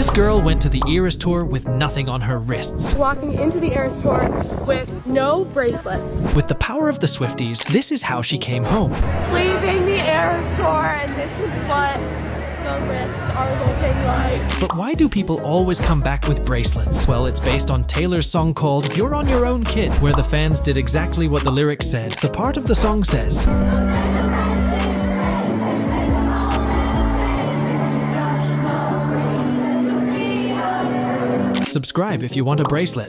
This girl went to the Eras tour with nothing on her wrists. Walking into the Eras Tour with no bracelets. With the power of the Swifties, this is how she came home. Leaving the Eras Tour, and this is what the wrists are looking like. But why do people always come back with bracelets? Well, it's based on Taylor's song called You're on Your Own Kid, where the fans did exactly what the lyrics said. The part of the song says, Subscribe if you want a bracelet.